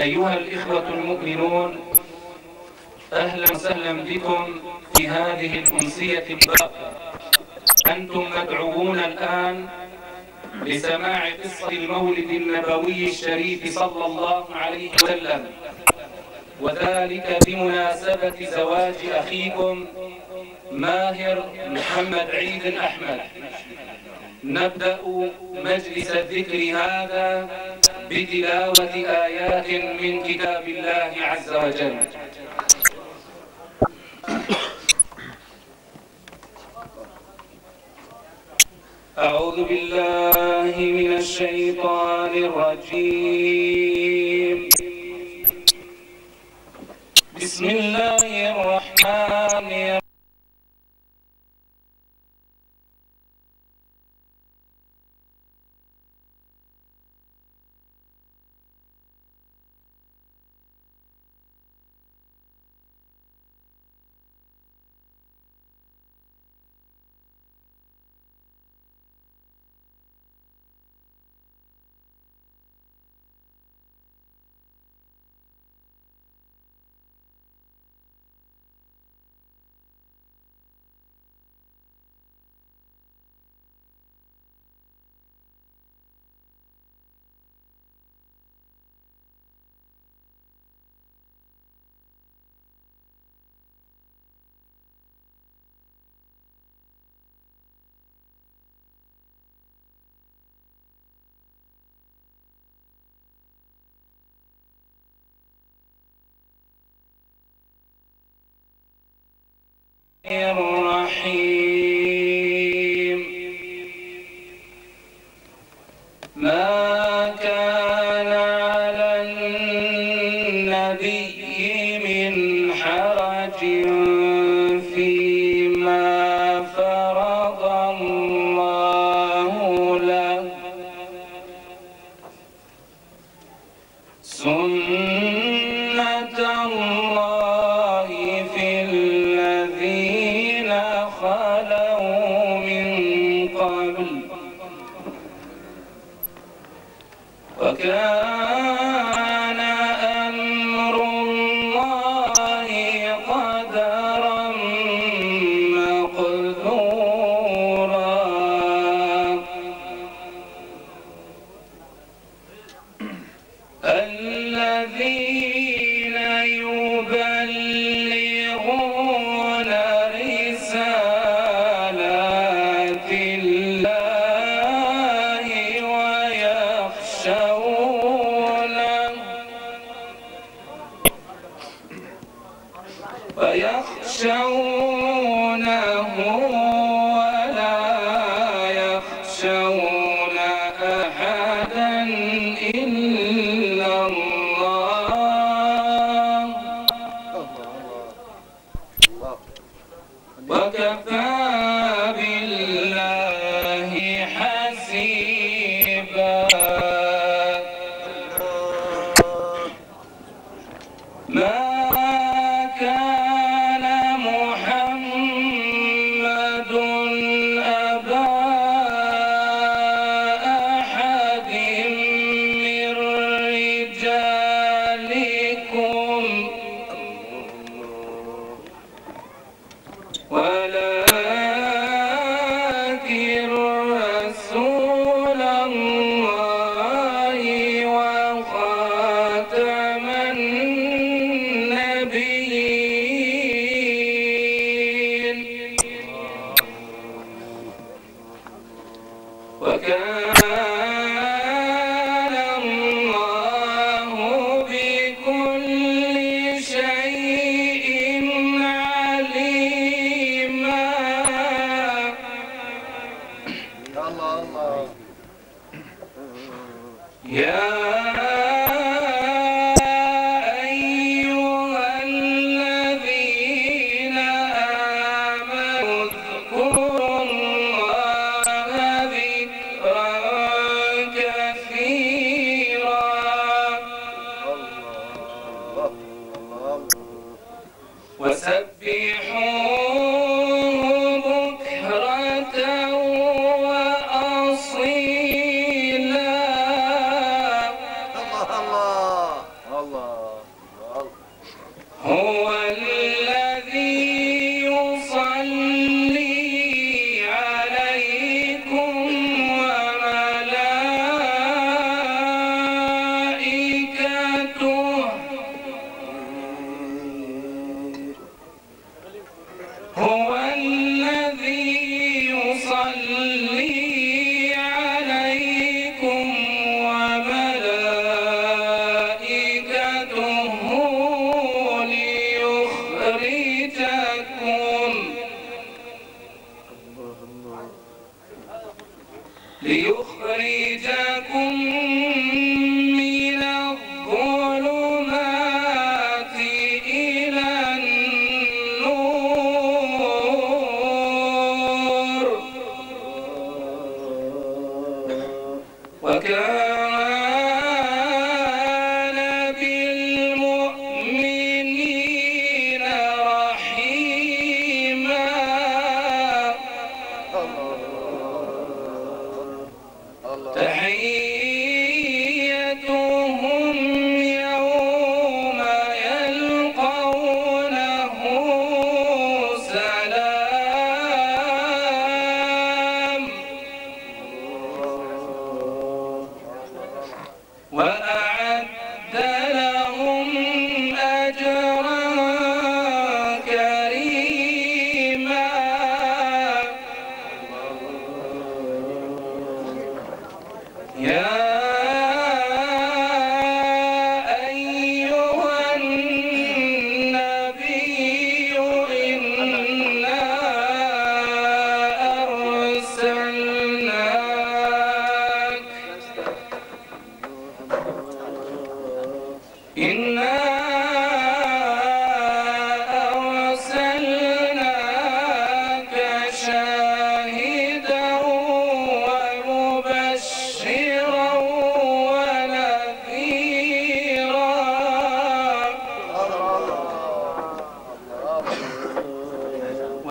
أيها الإخوة المؤمنون أهلا وسهلا بكم في هذه الأمسية الباقية. أنتم مدعوون الآن لسماع قصة المولد النبوي الشريف صلى الله عليه وسلم. وذلك بمناسبة زواج أخيكم ماهر محمد عيد أحمد نبدأ مجلس الذكر هذا بتلاوة آيات من كتاب الله عز وجل. أعوذ بالله من الشيطان الرجيم. بسم الله الرحمن الرحيم. الرحيم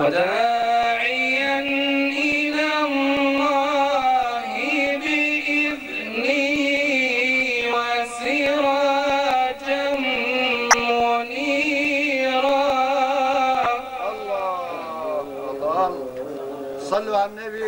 وداعيا إلى الله بإذنه وسراجا منيرا. الله الله صلوا على النبي.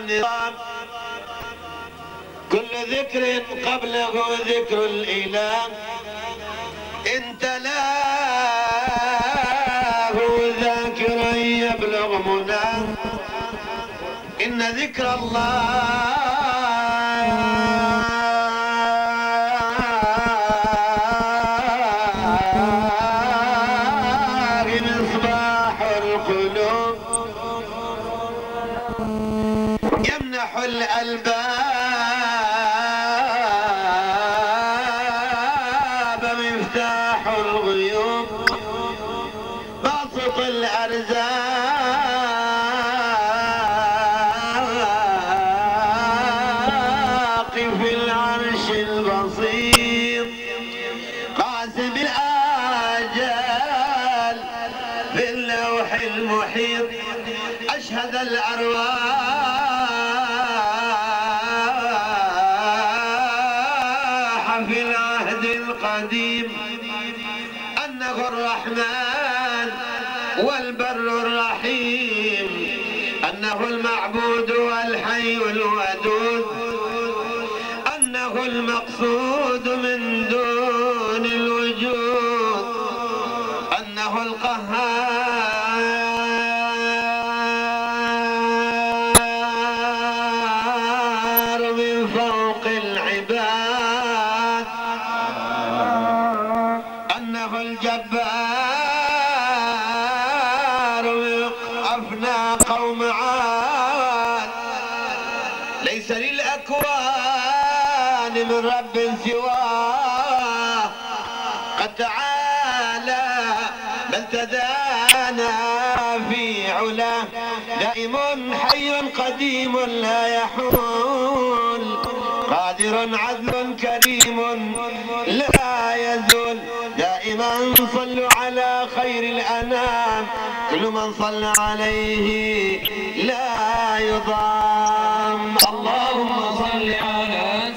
النظام كل ذكر قبله ذكر الإله. انت له ذاكرا يبلغ مناه. إن ذكر الله أفنى قوم عاد. ليس للأكوان من رب سواه. قد تعالى بل تدانى في علاه دائم حي قديم لا يحول. قادر عدل كريم لا صلوا على خير الأنام كل من صلى عليه لا يضام. اللهم صل على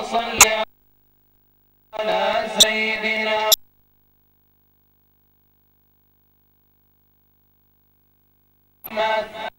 صل على سيدنا محمد.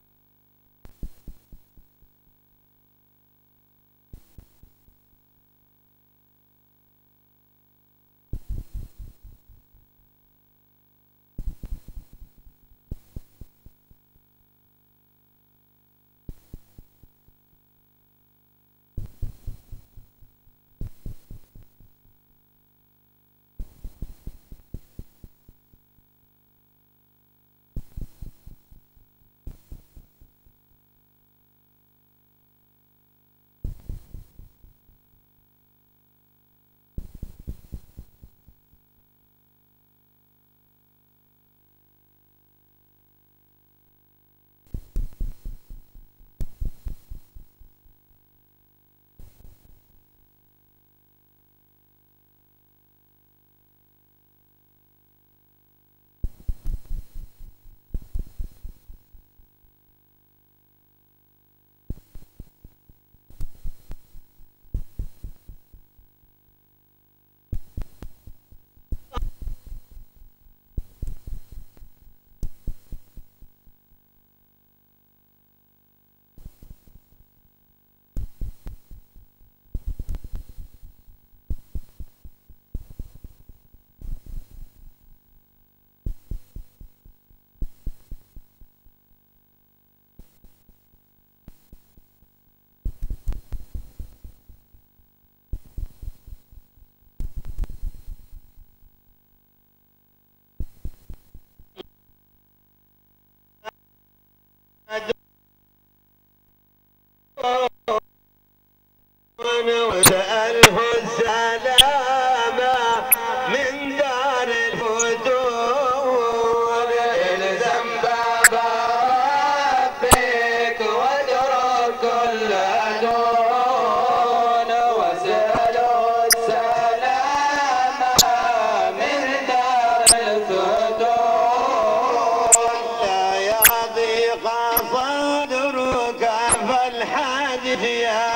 فيها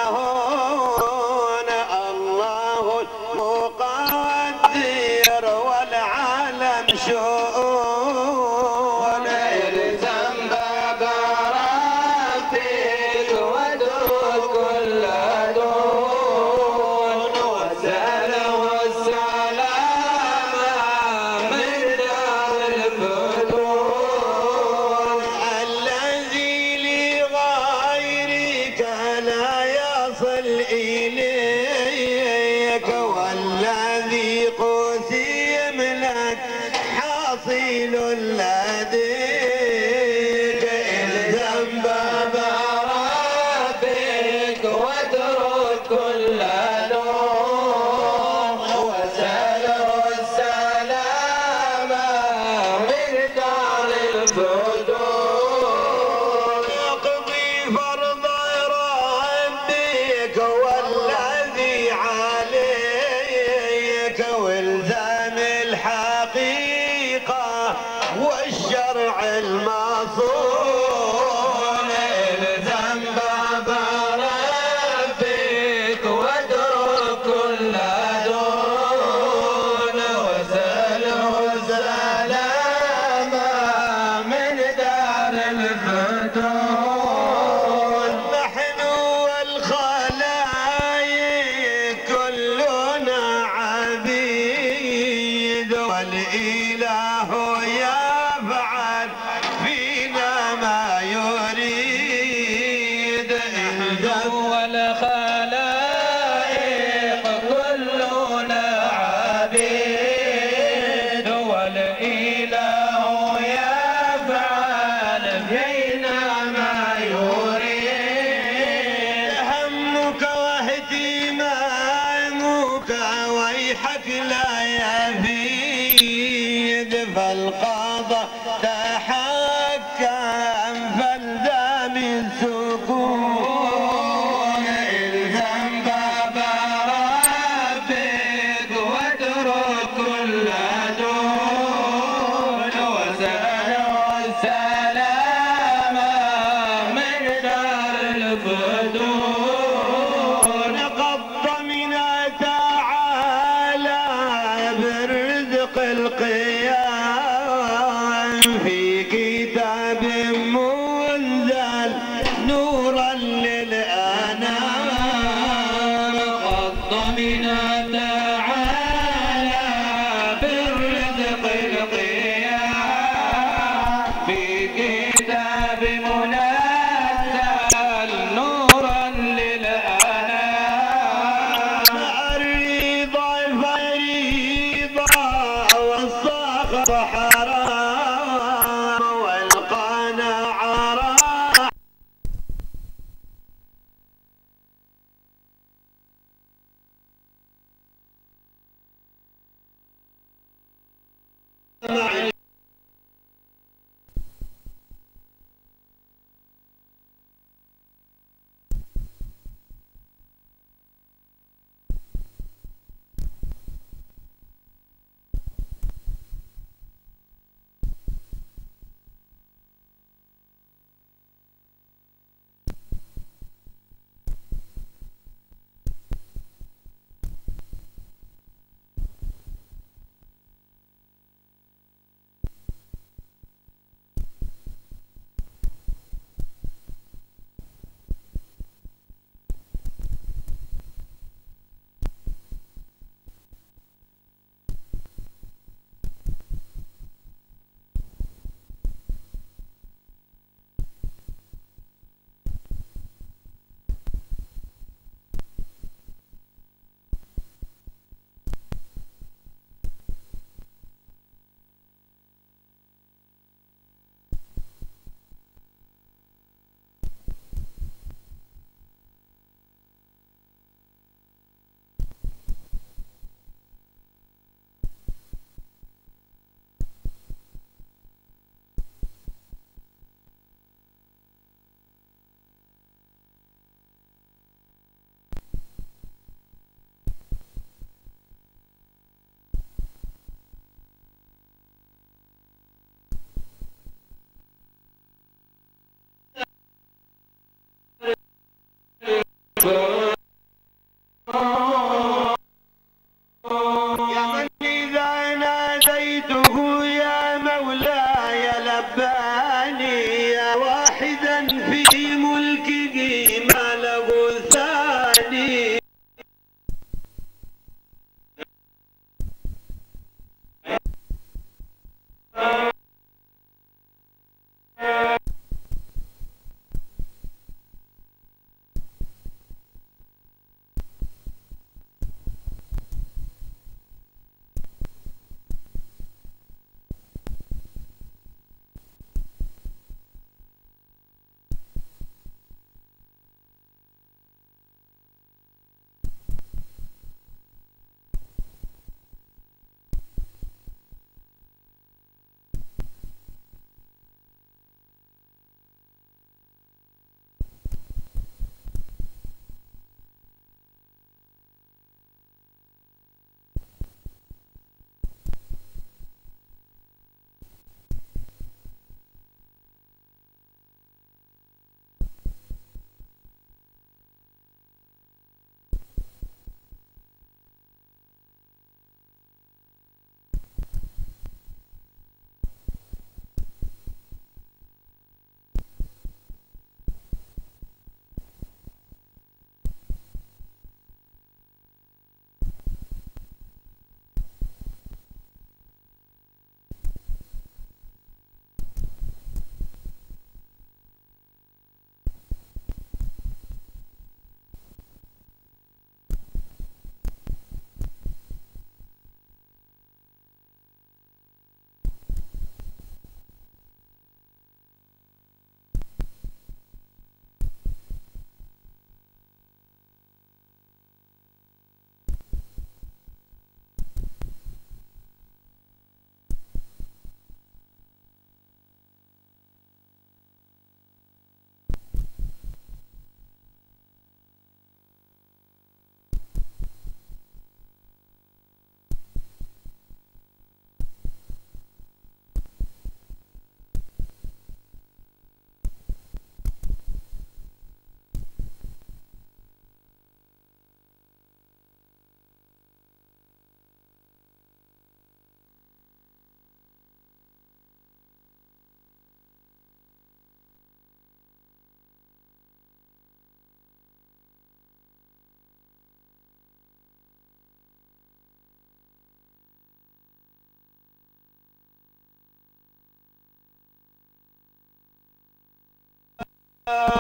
Uh...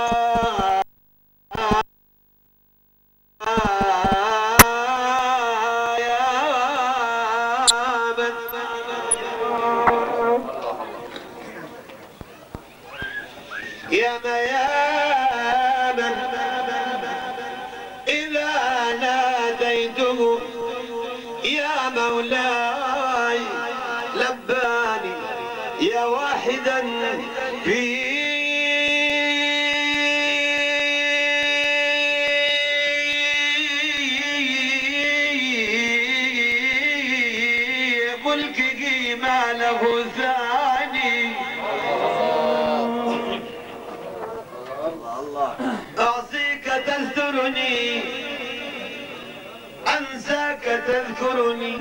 تذكرني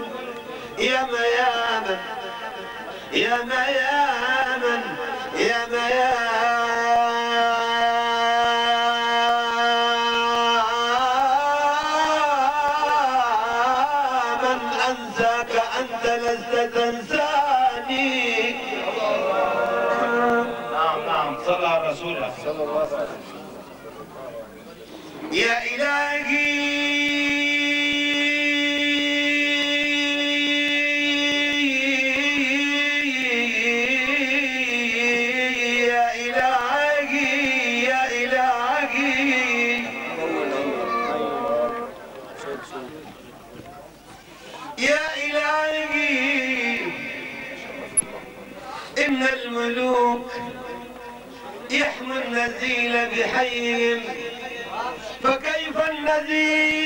يا ميامن يا ميامن يا ميامن أنساك أنت لست تنساني. نعم نعم صلى لست تنساني صلى الله عليه وسلم يا إلهي Brasil!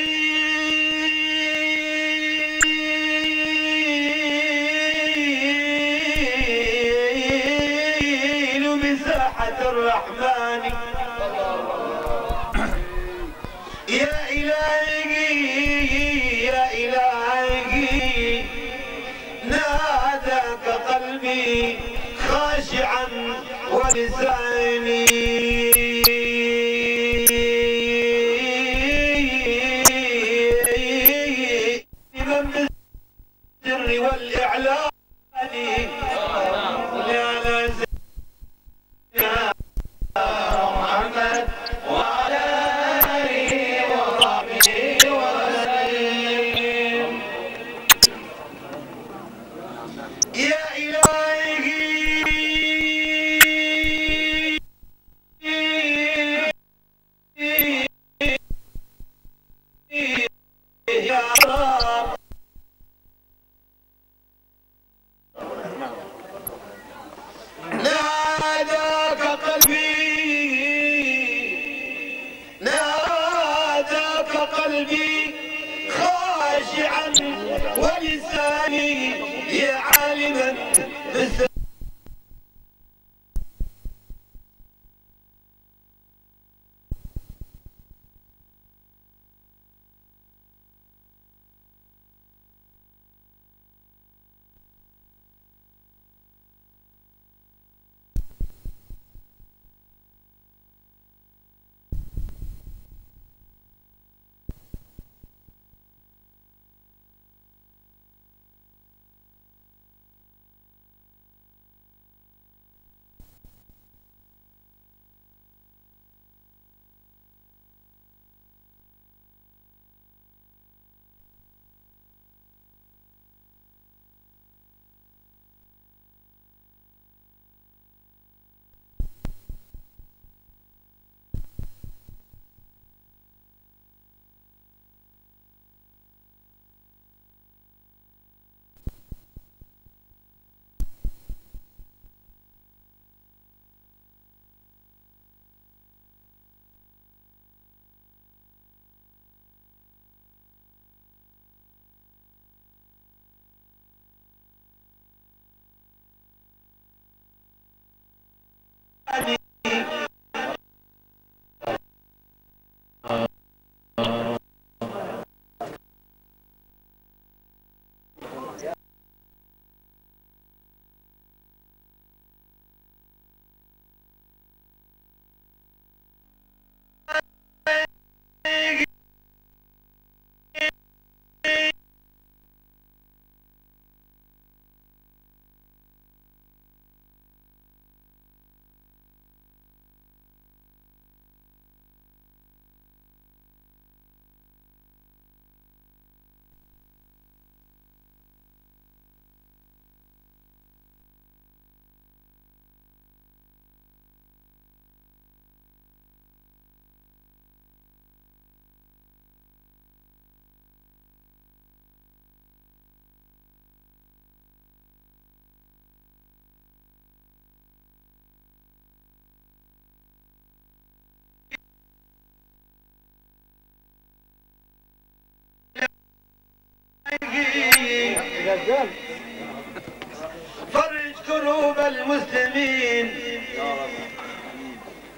فرج كروب المسلمين.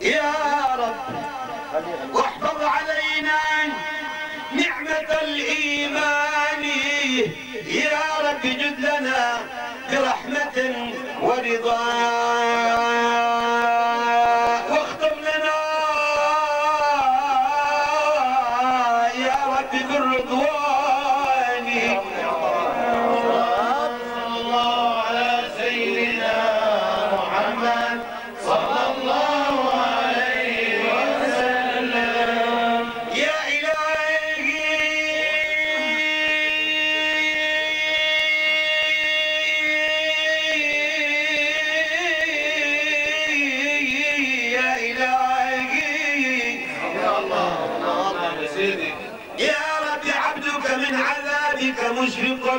يا رب واحفظ علينا نعمة الإيمان. يا رب جد لنا برحمة ورضا بك مشفقا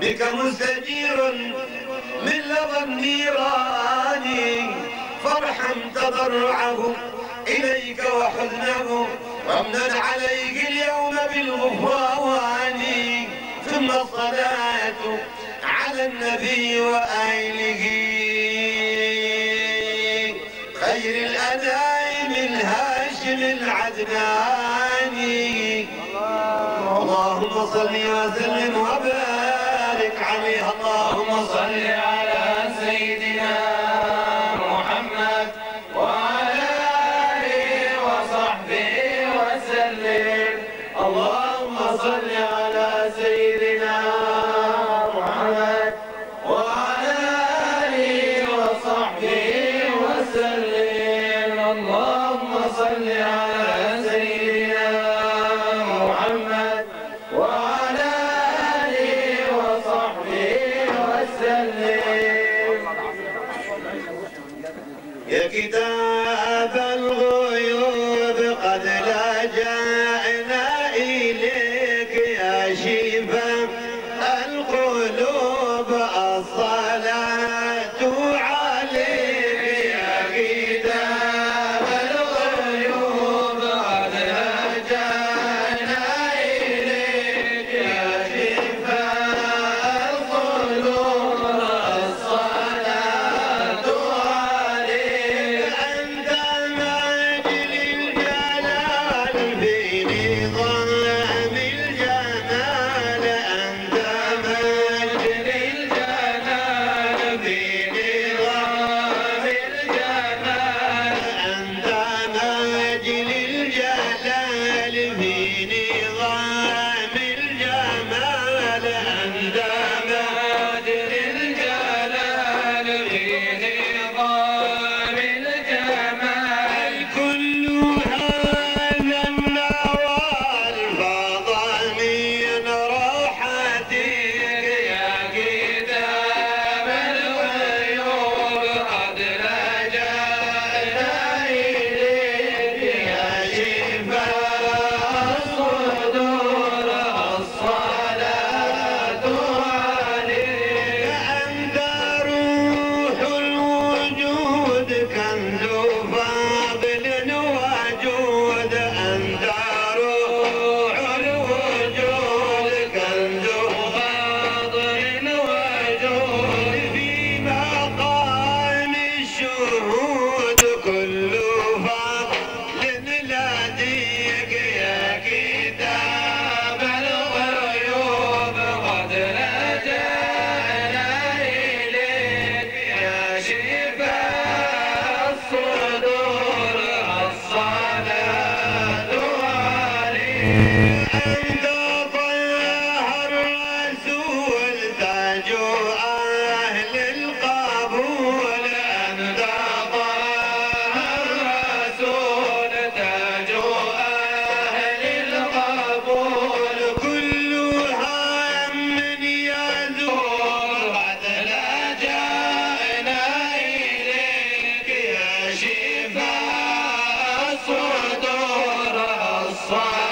بك مستجيرا من لظى النيران. فرحا تضرعه إليك وحزنه وامنن عليك اليوم بالغفران. ثم الصلاة على النبي وآله. خير الأنام الهاشم العدناني اللهم صل وسلم وبارك عليه. اللهم صل عليها fire.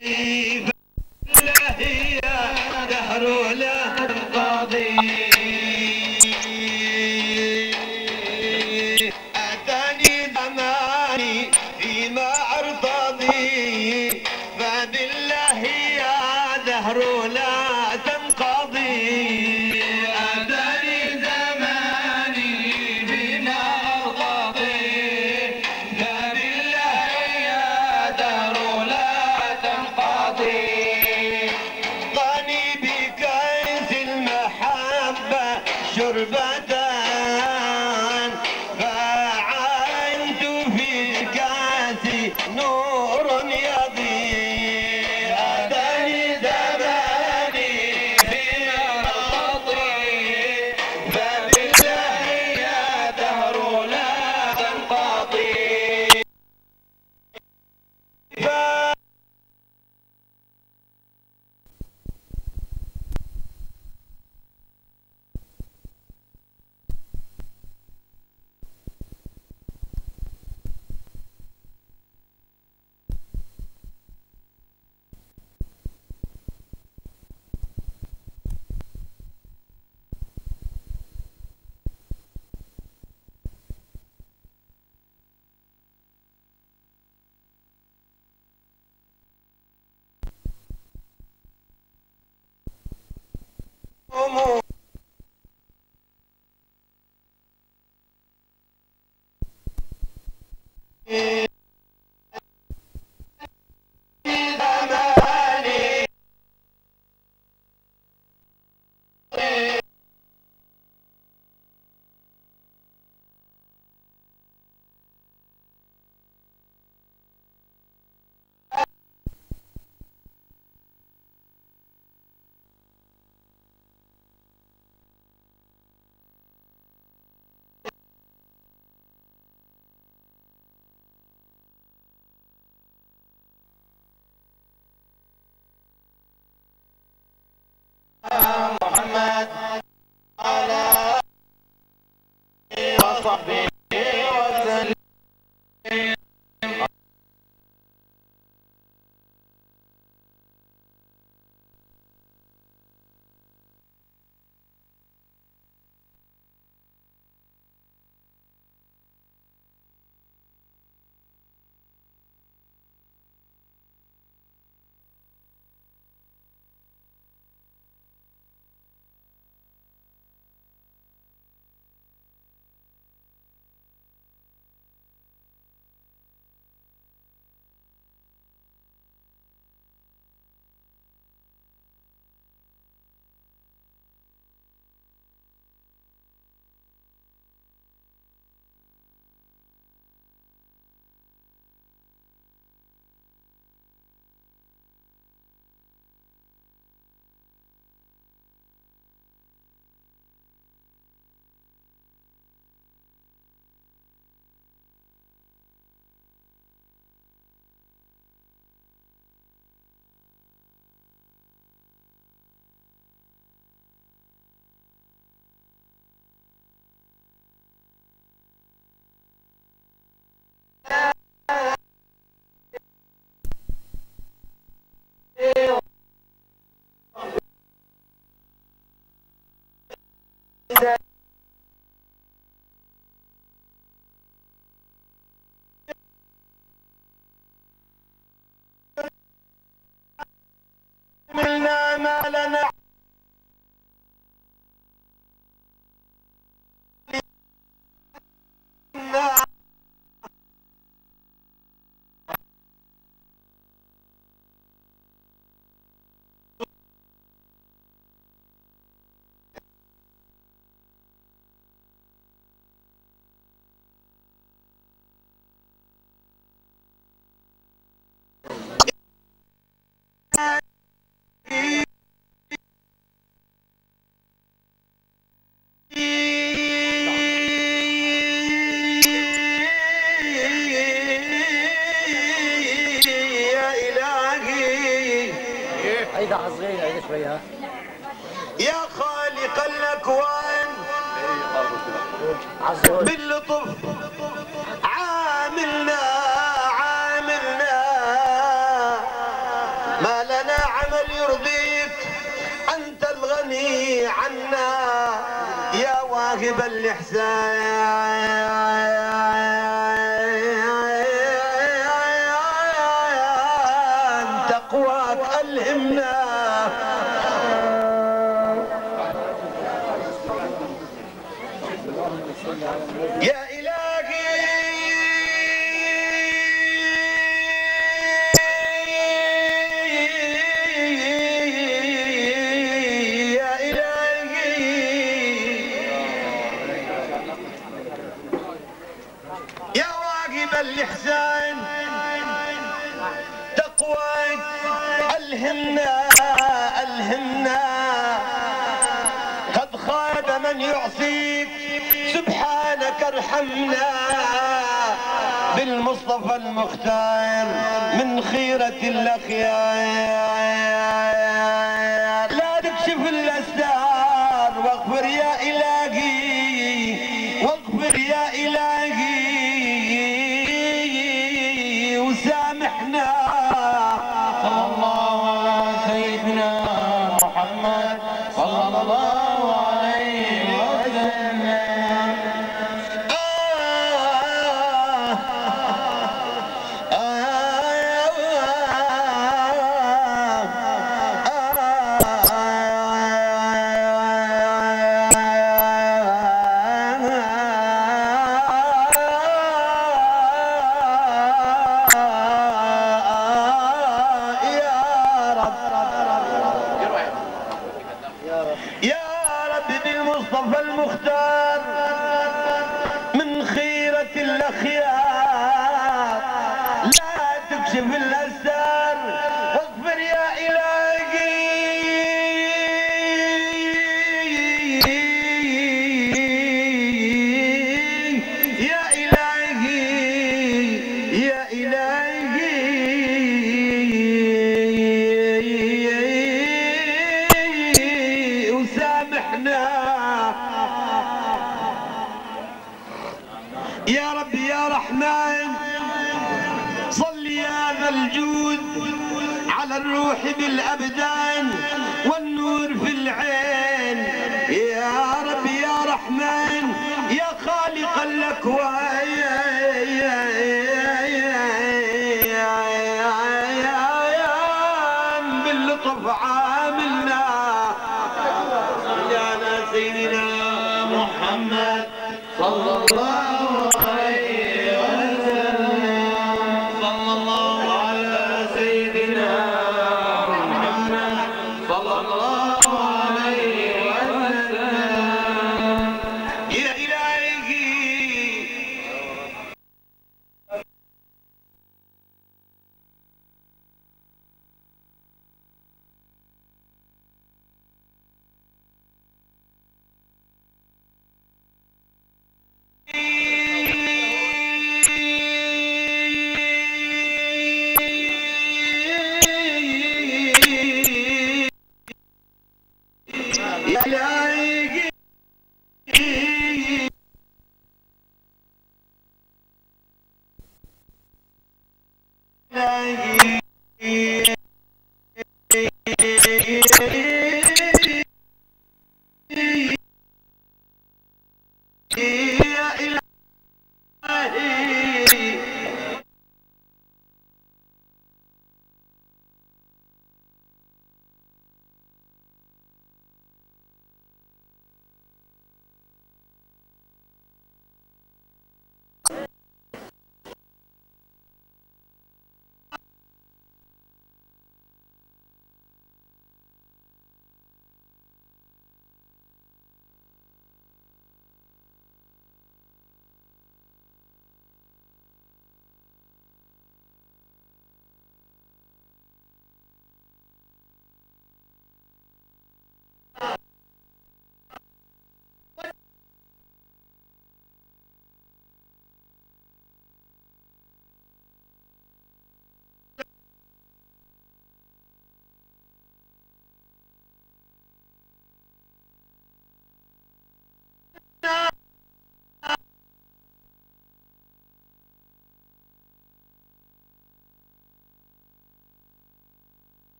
Música Şerbet সাল্লাল্লাহু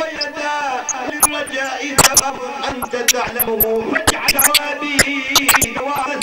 ويدا للرجاء سبب أنت تعلمه واجعل هذه دوار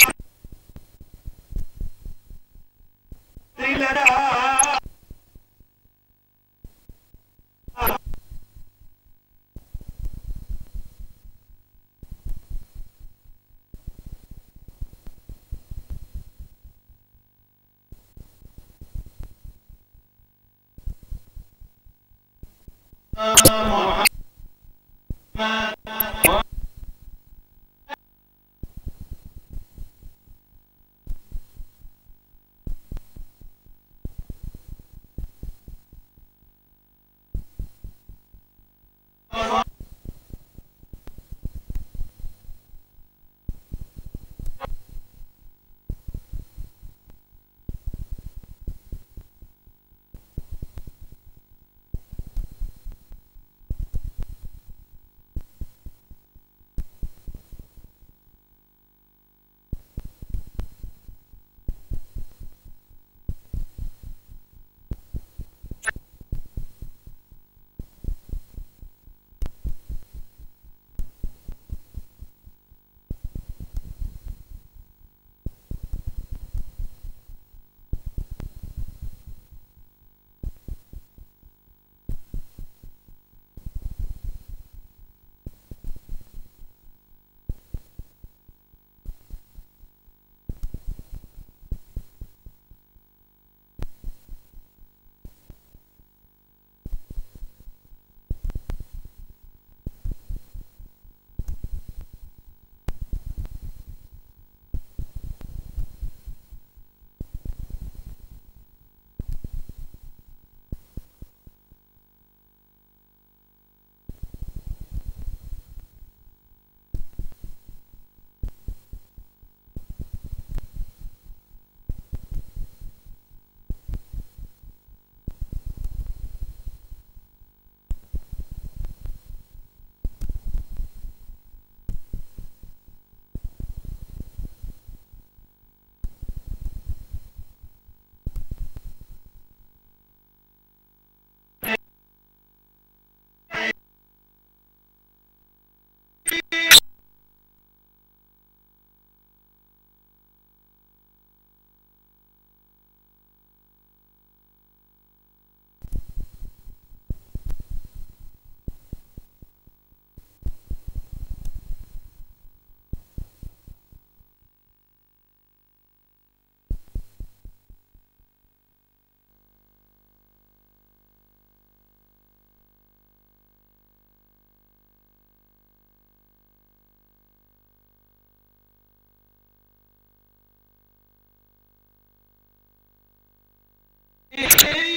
you.